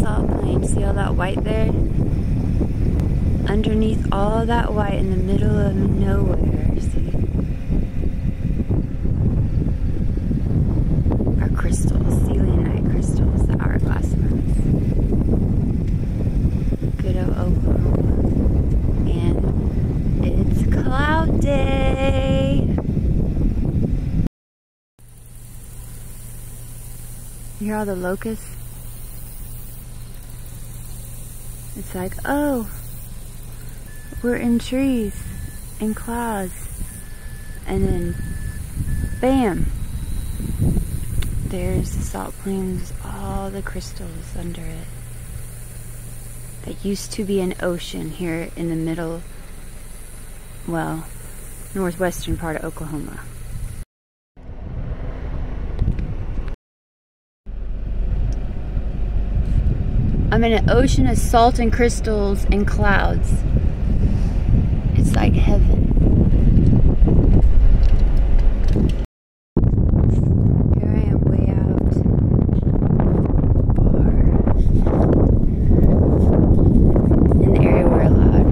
salt plain. See all that white there? Underneath all that white in the middle of nowhere, see? Crystals, selenite crystals, the hourglass ones. Good old Oklahoma. And it's cloud day. You hear all the locusts? It's like, oh, we're in trees and clouds. And then, bam, there's the salt plains, all the crystals under it. That used to be an ocean here in the middle, well, northwestern part of Oklahoma. I'm in an ocean of salt and crystals and clouds. It's like heaven. Here I am way out in the area we're allowed.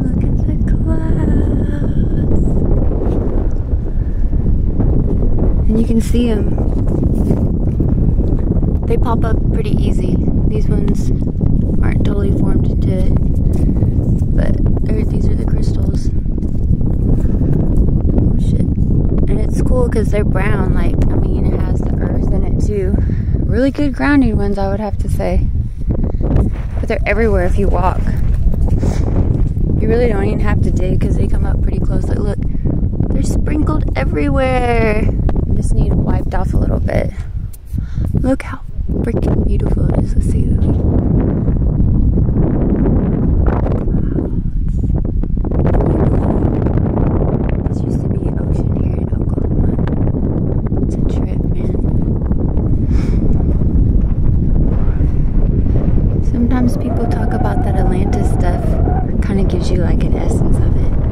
Look at the clouds. And you can see them they pop up pretty easy. These ones aren't totally formed into, but these are the crystals. Oh shit. And it's cool because they're brown, like, I mean, it has the earth in it too. Really good grounding ones, I would have to say. But they're everywhere if you walk. You really don't even have to dig because they come up pretty close. Like, look, they're sprinkled everywhere. You just need wiped off a little bit. Look how freaking beautiful is to see them. This used to be an ocean here in Oklahoma. It's a trip, man. Sometimes people talk about that Atlantis stuff. Kind of gives you like an essence of it.